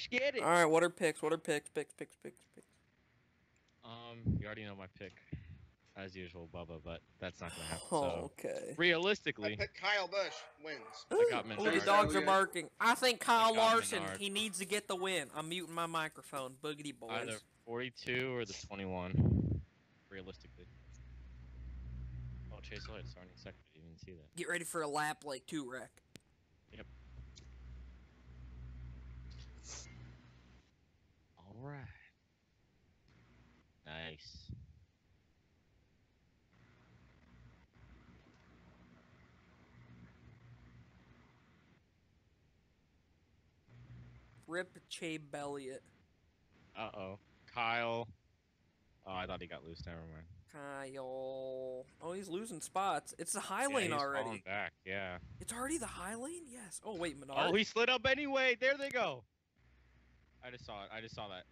Busch, get it. All right, what are picks? What are picks? Picks, picks, picks, picks. Um, you already know my pick, as usual, Bubba, but that's not gonna happen. Oh, So okay. I realistically, pick Kyle Busch wins. I got Oh, the dogs are barking. I think Kyle got Larson. Menard. He needs to get the win. I'm muting my microphone. Boogity boys. either 42 or the 21. Realistically. Oh, Chase Elliott starting second. Didn't even see that. Get ready for a lap like two wreck. All right. Nice. Rip Chase Elliott. Uh oh. Kyle. Oh, I thought he got loose. Never mind. Kyle. Oh, he's losing spots. It's the high Yeah, lane he's already. falling back. Yeah. It's already the high lane? Yes. Oh, wait, Menard. Oh, he slid up anyway. There they go. I just saw it. I just saw that.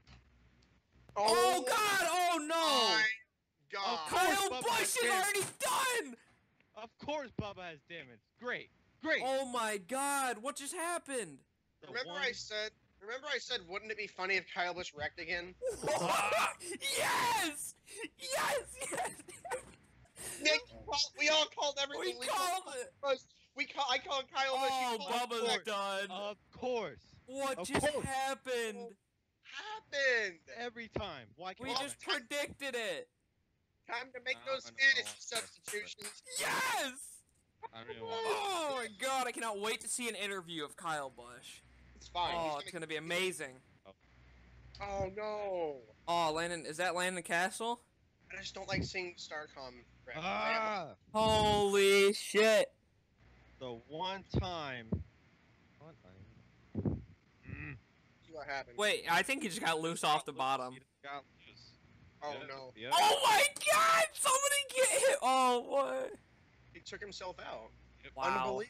Oh, oh, God! Oh, no! My God. Kyle Bubba Busch is already done! Of course, Bubba has damage. Great. Great. Oh, my God. What just happened? The Remember one- I said. Remember I said, wouldn't it be funny if Kyle Busch wrecked again? yes! Yes! Yes! Nick, well, we all called everything. we everything. called it! We call. I called Kyle Busch. Oh, Bubba's done. Of course. what of just course. happened? Happened. Every time. Why can't We I- just predicted it. Time to make Uh, those I know. fantasy substitutions. Yes! I don't even want Oh my god, I cannot wait to see an interview of Kyle Busch. It's fine. Oh, He's it's gonna be amazing. Oh no! Oh, Landon, is that Landon Cassill? I just don't like seeing Starcom. wreck. Ah, Holy shit. the one time. What? Mm. See what happens. Wait, I think he just got loose off the bottom. He got loose. Oh Yeah, no! yeah. Oh my god! Somebody get hit! Oh, what? He took himself out. Wow. Unbelievable.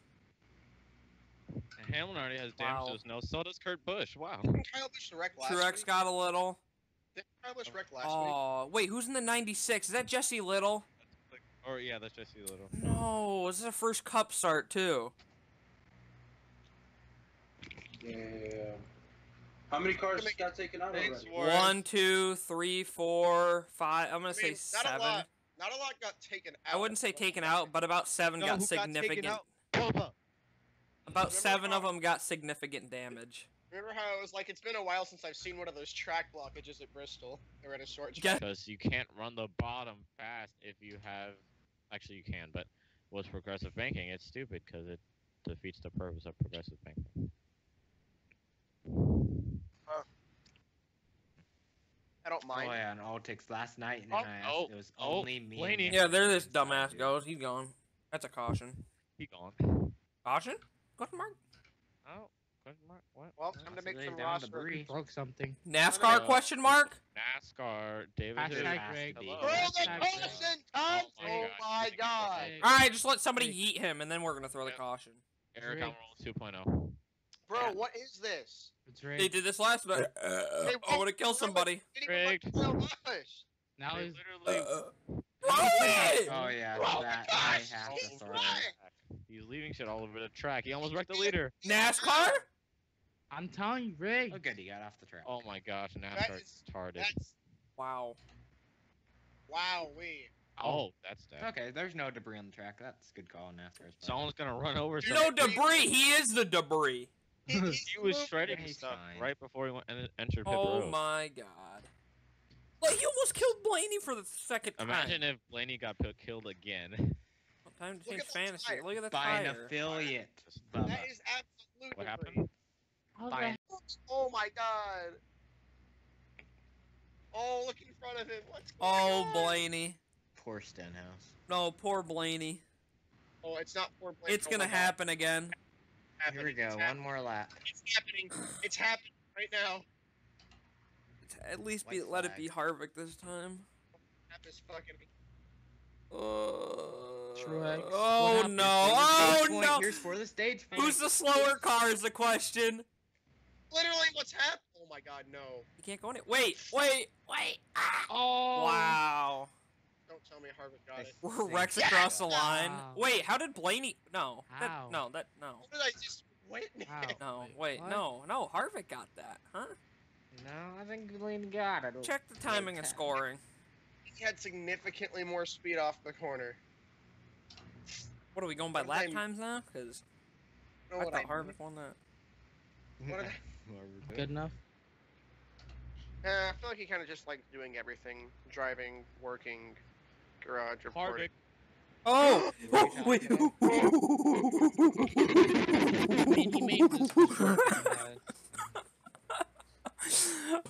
Hamlin already has damage Wow. to his nose. So does Kurt Busch. Wow. Kyle Busch wreck last Truex week? got a little. Didn't Kyle Busch wreck last week? Oh, wait, who's in the 96? Is that Jesse Little? Or yeah, that's Jesse Little. No, this is a first cup start, too. Yeah. How many cars Make- got taken out Thanks, already? Warren. One, two, three, four, five. I'm gonna I mean, say not a lot. Not a lot got taken out. I wouldn't say taken out, but about seven No, got who got taken significant. out? Bubba. About Remember seven of them got significant damage. Remember how it was like it's been a while since I've seen one of those track blockages at Bristol. Or at a short track. Because you can't run the bottom fast if you have. Actually, you can, but with progressive banking, it's stupid because it defeats the purpose of progressive banking. I don't oh, mind. Oh yeah, and all takes last night, and Oh, I oh, asked, oh, it was oh, only me. Blaney. Yeah, there this dumbass goes. He's gone. That's a caution. He gone. Caution? Question mark? Oh, question mark. What? Well, time to make some roster. broke something. NASCAR question mark? NASCAR. David. Hashtag Hughes. Greg. Hello. Throw the caution, Tom! Oh my Oh God. my god. Alright, just let somebody yeet him and then we're gonna throw the caution. Eric Greg. Almirola 2.0. Bro, Yeah. what is this? It's They did this last uh, night. Uh, uh, I wanna kill somebody. Didn't even let Rigged. Now he's literally. Throw it! Oh yeah, Oh my that gosh, I have he's to throw right. He's leaving shit all over the track. He almost wrecked the leader. NASCAR? I'm telling you, rigged. Oh good, he got off the track. Oh my gosh, NASCAR is- retarded. That's Wow. wow, we. Oh, that's dead. Okay, there's no debris on the track. That's a good call, NASCAR's. part. Someone's gonna run over You No debris, he is the debris. He, was shredding He's stuff fine. right before he went and entered pit Oh road. my god. Like, he almost killed Blaney for the second time. Imagine if Blaney got put, killed again. Time to Look change at that fantasy. tire. Look at the By an tire. affiliate. Bubba. That is absolutely. What happened? How By the Oh my god. Oh, look in front of him. What's going Oh, on? Blaney. Poor Stenhouse. No, poor Blaney. Oh, it's not poor Blake. It's Oh gonna my God. happen again. Here we go. It's One happening. more lap. It's happening. It's happening right now. At least be, let it be Harvick this time. That is fucking. Uh, Truex. Oh no! Oh point, no! Here's for the stage point. Who's the slower car is the question. Literally, what's happening? Oh my god, no. You can't go in it. Wait, wait, wait! Ah! Oh. Wow. Don't tell me Harvick got it. We're Thank Rex you. across the line. Wow. Wait, how did Blaney? No, that, no, that no. What did I just What? Wow. No, Wait, wait, what? no, no. Harvick got that, huh? No, I think Blaney got it. Check the timing and scoring. he had significantly more speed off the corner. What are we going by What lap did I- times now? Because Know I thought I Harvick won that. What did I- Good enough. Uh, I feel like he kind of just liked doing everything: driving, working, garage, reporting. Harvick. Oh! Great wait. He he made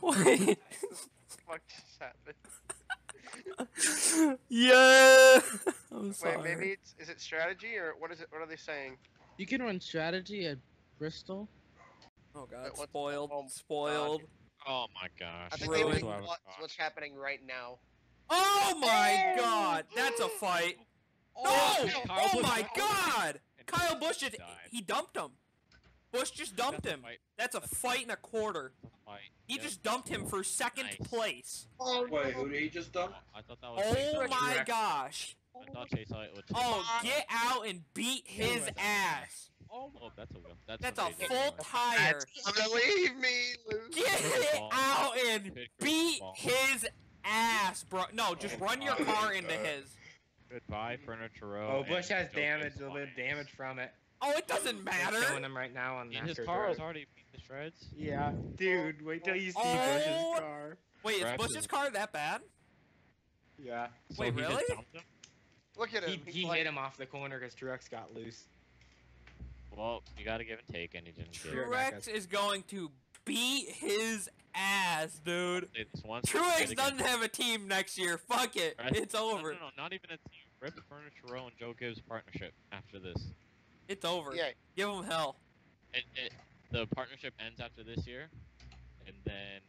Wait. What just happened? yeah. I'm sorry. Wait, maybe it's is it strategy or what is it? What are they saying? You can run strategy at Bristol. Oh god, Wait, what's- spoiled, oh, spoiled. Oh my gosh. I think Ruined. they That's think why I was what's, shocked. what's happening right now. Oh my god, that's a fight. Oh, no! Kyle Oh my god! Kyle he Busch just he dumped him. Busch just dumped That's him. fight. That's a fight and a quarter. That's a fight. He Yep. just dumped him for second Nice. place. Oh, Wait, who did he just dump? Oh, I thought that was. Oh my gosh. I thought Chase Elliott would. Oh, get out and beat his ass. Oh, that's a win. That's, That's a full tire. Believe me, Luke. Get out and beat his ass, bro. No, oh just Oh run your my car into his. Goodbye, Furniture Row. Oh, Busch has damage, a little Lions. damage from it. Oh, it doesn't They're matter. showing him right now on Dude, His NASCAR car is already beat the shreds. Yeah, dude, wait till you see Oh. Busch's car. Wait, is Busch's car that bad? Yeah. So Wait, he just really? dumped him? Look at him. he He's like, hit him off the corner because Truex got loose. Well, you gotta give and take, and he didn't get it. Sure. Truex is going to beat his ass, dude. Say this. Truex say it again. doesn't have a team next year. Fuck it. Right? It's over. No, no, not even a team. Rip Furniture Row and Joe Gibbs partnership after this. It's over. Yeah, Give him hell. It, it, the partnership ends after this year, and then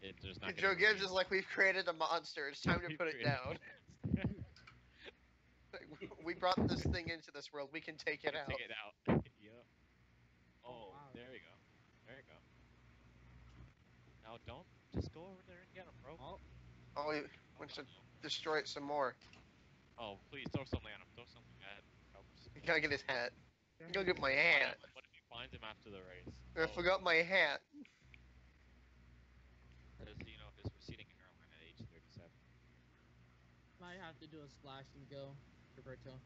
it, there's not. Joe Gibbs is like, we've created a monster. It's time to put it down. We brought this thing into this world. We can take it out. Take it out. yep. Oh, oh, wow. there you go. There you go. Now don't just go over there and get him, bro. Oh. Oh, he wants to destroy it some more. Oh, please throw something at him. Throw something at him. You gotta get his hat. You gotta get my What hat. What if he finds him after the race? I Oh, forgot my hat. Because, you know, his receding hairline at age 37. Might have to do a splash and go, Roberto.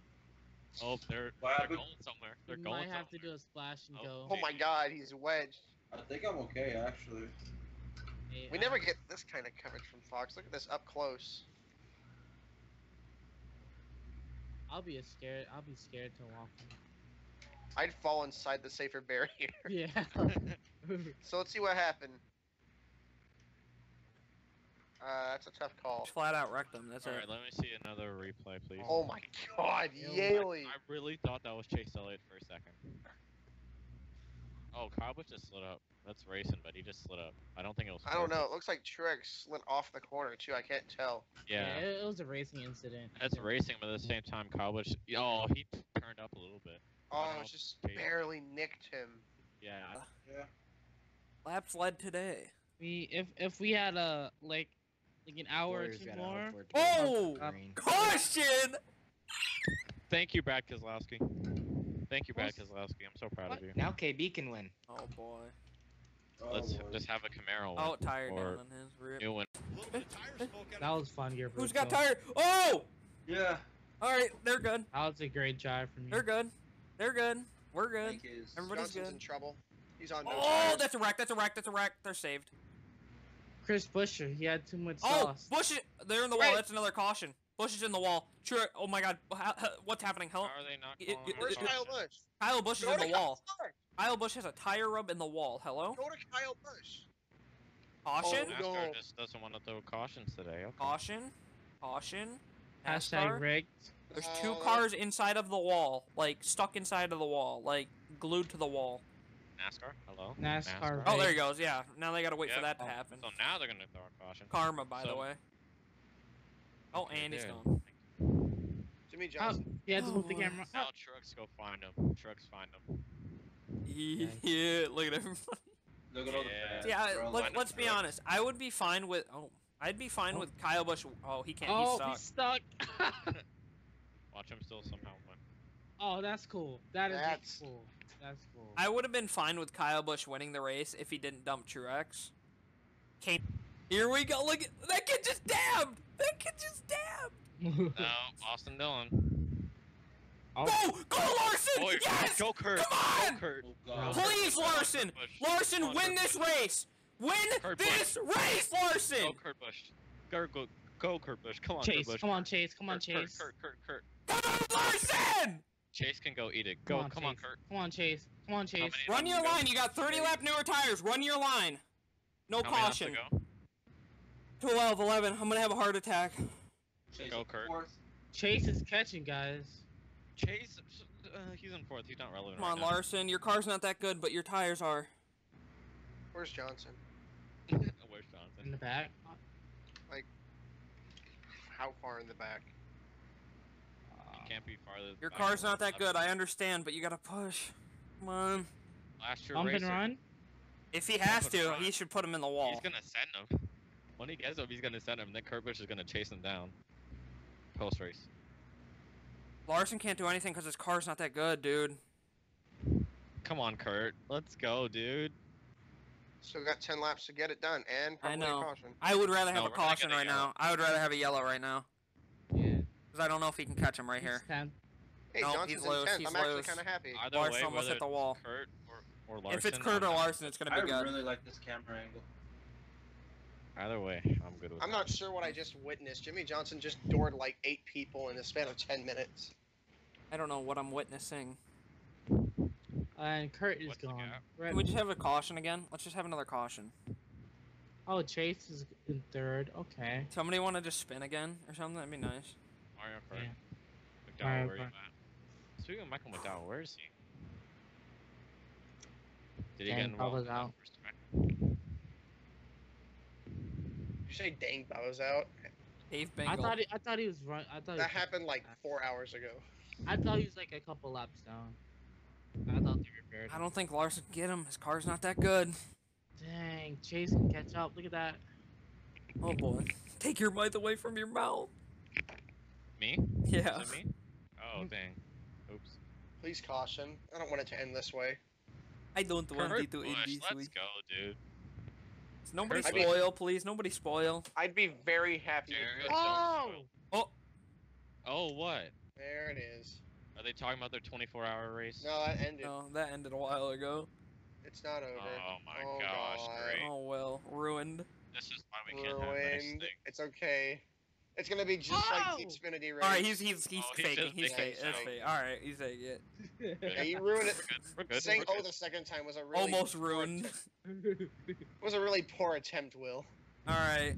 Oh, they're, What they're going somewhere. You They're going might have to do a splash and Oh. go. Oh my god, he's wedged. I think I'm okay actually. Hey, We never get this kind of coverage from Fox. Look at this up close. I'll be a scared. I'll be scared to walk. I'd fall inside the safer barrier. yeah. So let's see what happened. Uh, that's a tough call. Just flat out wrecked them. That's Alright, it. let me see another replay, please. Oh my god, Ew. Yaley. I really thought that was Chase Elliott for a second. Oh, Kyle Busch just slid up. That's racing, but he just slid up. I don't think it was. I don't know. It looks like Truex slid off the corner too. I can't tell. Yeah, it, it was a racing incident. that's racing, but at the same time, Kyle Busch. Oh, he turned up a little bit. Oh, Wow, it just Chase. barely nicked him. Yeah, Yeah. Laps led today. We if if we had a like like an hour or two more. for it to go Oh! green. Caution! Thank you, Brad Keselowski. Thank you, Brad What's- Keselowski. I'm so proud What? of you. Now KB can win. Oh boy. Oh, Let's Lord. just have a Camaro win. Oh, tire or down on his rib. new one. That was fun, your Who's got tire? Oh! Yeah. Alright, they're good. That was a great drive from you. They're good. They're good. We're good. Thank you. Everybody's Johnson's good. in trouble. He's on no Oh, tires. that's a wreck. That's a wreck. That's a wreck. They're saved. Chris Buescher, he had too much Oh, sauce. Busch is. They're in the wall. Wait. That's another caution. Busch is in the wall. Sure. Oh my God. How, how- what's happening? How Hell, are they not It- calling it- Where's Kyle caution? Busch? Kyle Busch is Go in to the wall. Kyle's. Kyle Busch has a tire rub in the wall. Hello. Go to Kyle Busch. Caution. Oh, NASCAR no. just doesn't want to throw cautions today. Okay. Caution. Caution. Hashtag NASCAR. rigged. There's two that's- cars inside of the wall, like stuck inside of the wall, like glued to the wall. NASCAR. Hello. NASCAR. Oh, there he goes. Yeah. Now they gotta wait for Yeah. that to happen. So now they're gonna throw a caution. Karma, by the So- way. Oh, Okay, and he's there. gone. Jimmy Oh, Johnson. he had to Oh, move the boy. camera. Now oh. trucks go find them. Trucks find them. Yeah. Look at everybody. Look at all the Yeah. fans. Yeah, They're let, lined let's be for honest. I would be fine with. Oh, I'd be fine Oh. with Kyle Busch. Oh, he can't. Oh, he's he's stuck. stuck. Watch him still somehow win. oh, that's cool. That is That's- cool. That's cool. I would have been fine with Kyle Busch winning the race if he didn't dump Truex. Came. Here we go. Look at that kid just dabbed. That kid just dabbed. No, oh, Austin Dillon. Go, go Larson! Boy, yes! go Kurt. Come Go on! Kurt. Oh, Go God. Kurt Please, Busch. Go Larson! Kurt Larson, on, win Kurt this race! Win Kurt Busch. this race, Larson! Go Kurt Busch. Go, go, go Kurt Busch. Come on, Chase, Kurt Busch. come on, Chase, come on, Kurt, Kurt, Chase. Kurt, Kurt, Kurt. Come on, Larson! Chase can go eat it. Come Go, on, come on, Kurt. Come on, Chase. Come on, Chase. Run your to go? line. You got 30 lap newer tires. Run your line. No How many laps to caution. Go? 12, 11. I'm gonna have a heart attack. Chase Go, Kurt. fourth. Chase is catching, guys. Chase, uh, he's in fourth. He's not relevant Come right on, now. Larson. Your car's not that good, but your tires are. Where's Johnson? Where's Johnson? In the back. Like, how far in the back? He can't be farther. Your back car's not that lap. good. I understand, but you gotta push. Come on. Last year Bump and run. If he has Put to, front. he should put him in the wall. He's gonna send him. When he gets up, he's gonna send him. Then Kurt Busch is gonna chase him down. Post race. Larson can't do anything because his car's not that good, dude. Come on, Kurt. Let's go, dude. Still got 10 laps to get it done, and I probably a know. caution. I would rather have No, a caution right yellow. now. I would rather have a yellow right now. Yeah. Because I don't know if he can catch him right here. He's tenth. Hey, No, Johnson's he's loose, he's I'm actually kind of happy. Either Larson way, almost whether hit the wall. Kurt or, or Larson. if it's Kurt or not- Larson, it's gonna I be good. I really like this camera angle. Either way, I'm good with I'm it. not sure what I just witnessed. Jimmie Johnson just doored like eight people in the span of 10 minutes. I don't know what I'm witnessing. And Kurt is What's the gone. Right. Can we just have a caution again? Let's just have another caution. Oh, Chase is in third. Okay. Somebody want to just spin again or something? That'd be nice. Mario Kart. Yeah. McDowell, Mario where you at? Speaking of Michael McDowell, where is he? Did he Dang, get involved in that out. first track? Did you say dang Bow's out? Dave I Bengal. thought he, I thought he was run. I thought he That was, happened like four hours ago. I thought he was like a couple laps down. I thought they repaired. I don't think Larson can get him. His car's not that good. Dang, Chase can catch up. Look at that. Oh boy. Take your mouth away from your mouth. Me? Yeah. Is it me? Oh, mm-hmm. dang. Oops. Please caution. I don't want it to end this way. I don't want Kurt it to end Busch, this let's way. go, dude. Nobody Kurt Busch. spoil, please. Nobody spoil. I'd be very happy. if Jared, Oh! Oh, what? There it is. Are they talking about their 24-hour race? No, that ended. No, that ended a while ago. It's not over. Oh my Oh, gosh, God. great. Oh well, ruined. This is why we can't have nice Ruined. things. It's okay. It's gonna be just like Oh! the Xfinity race. All right, he's he's he's Oh, he's faking. just He's making fake. That's fake. All right, he's fake it. Yeah, you ruined it. We're good. We're good. Saying "oh" the second time was a really Almost poor ruined. attempt- was a really poor attempt, Will. All right.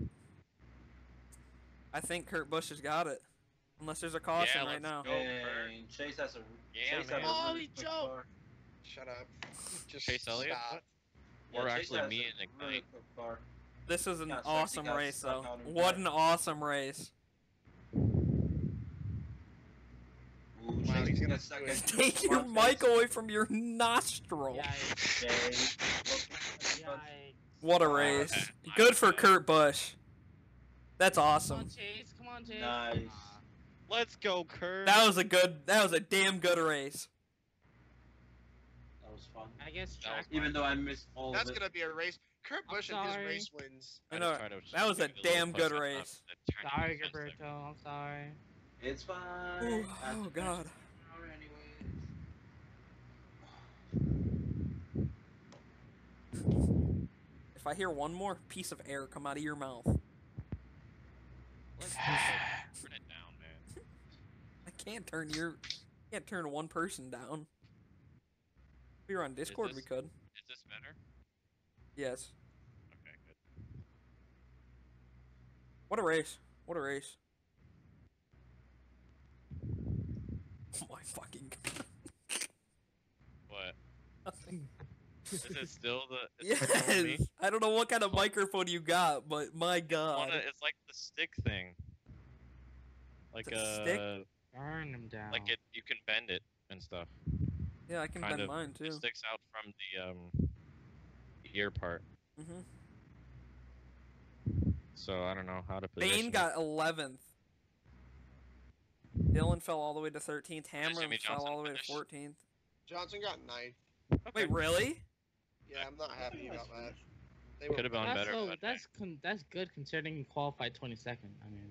I think Kurt Busch has got it. Unless there's a caution Yeah, right now. go. Kurt. Chase has a. Yeah, Chase man. has a Oh, really he quick jumped. Shut up. Just Chase Elliott? stop. Or Yeah, Chase actually has me a and really Ignite. Quick car. This is an Got stuck- he awesome race, though. What an awesome race. Ooh, Wow, he's gonna get second. do it. Take your Smart mic face. away from your nostril. Yikes. Yikes. What a race. Good for Kurt Busch. That's Come on, awesome. Chase. Come on, Chase. Nice. Let's go, Kurt. That was a good, that was a damn good race. That was fun. I guess That. Even though I missed all That's of it. gonna be a race. Kurt Busch and his sorry. race wins. I I know, just tried to that was a give you damn good race. Sorry, defense. Gilberto. I'm sorry. It's fine. Ooh, oh god. finished an hour anyways. If I hear one more piece of air come out of your mouth, Let's. Turn it down, man. I can't turn your, can't turn one person down. If we were on Discord, we could. Is this better? Yes. Okay, good. What a race. What a race. Oh my fucking god. What? Nothing. Is it still the? Is still Yes. I don't know what kind of microphone you got, but my god. Wanna, it's like the stick thing. Like The uh, stick? Burn him down. like it, you can bend it and stuff. Yeah, I can kind bend of. mine It too. sticks out from the um ear part. hmm So I don't know how to position. Bane it. got 11th. Dillon fell all the way to 13th. Jimmy Hammer fell Johnson all the way to 14th. Johnson got ninth. Okay. Wait, really? Yeah, I'm not happy about that. Could have gone That's better. so, but that's con- that's good considering he qualified 22nd. I mean,